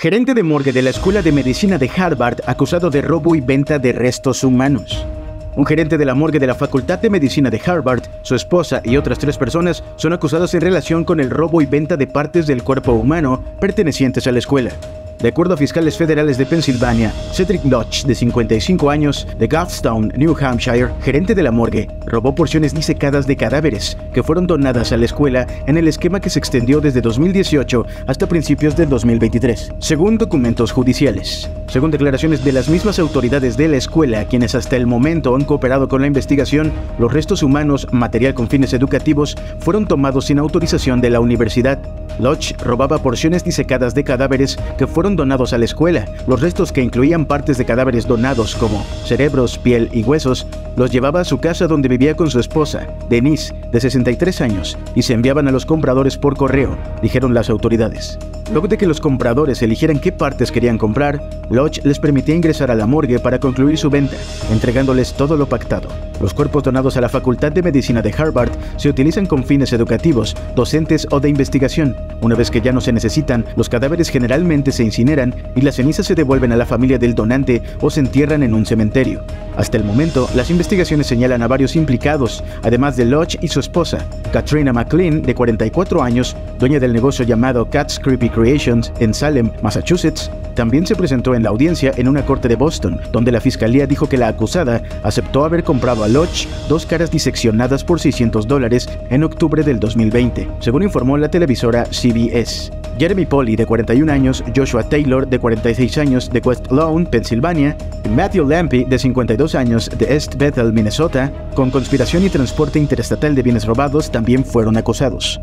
Gerente de morgue de la Escuela de Medicina de Harvard acusado de robo y venta de restos humanos. Un gerente de la morgue de la Facultad de Medicina de Harvard, su esposa y otras tres personas son acusados en relación con el robo y venta de partes del cuerpo humano pertenecientes a la escuela. De acuerdo a fiscales federales de Pensilvania, Cedric Lodge, de 55 años, de Galveston, New Hampshire, gerente de la morgue, robó porciones disecadas de cadáveres que fueron donadas a la escuela en el esquema que se extendió desde 2018 hasta principios del 2023, según documentos judiciales. Según declaraciones de las mismas autoridades de la escuela, quienes hasta el momento han cooperado con la investigación, los restos humanos, material con fines educativos, fueron tomados sin autorización de la universidad. Lodge robaba porciones disecadas de cadáveres que fueron donados a la escuela. Los restos que incluían partes de cadáveres donados como cerebros, piel y huesos, los llevaba a su casa donde vivía con su esposa, Denise, de 63 años, y se enviaban a los compradores por correo, dijeron las autoridades. Luego de que los compradores eligieran qué partes querían comprar, Lodge les permitía ingresar a la morgue para concluir su venta, entregándoles todo lo pactado. Los cuerpos donados a la Facultad de Medicina de Harvard se utilizan con fines educativos, docentes o de investigación. Una vez que ya no se necesitan, los cadáveres generalmente se incineran y las cenizas se devuelven a la familia del donante o se entierran en un cementerio. Hasta el momento, las investigaciones señalan a varios implicados, además de Lodge y su esposa, Katrina McLean, de 44 años, dueña del negocio llamado Cat's Creepy Creations en Salem, Massachusetts, también se presentó en la audiencia en una corte de Boston, donde la fiscalía dijo que la acusada aceptó haber comprado a Lodge dos caras diseccionadas por 600 dólares en octubre del 2020, según informó la televisora CBS. Jeremy Polly, de 41 años, Joshua Taylor, de 46 años, de West Lawn, Pensilvania, Matthew Lampy, de 52 años, de East Bethel, Minnesota, con conspiración y transporte interestatal de bienes robados, también fueron acusados.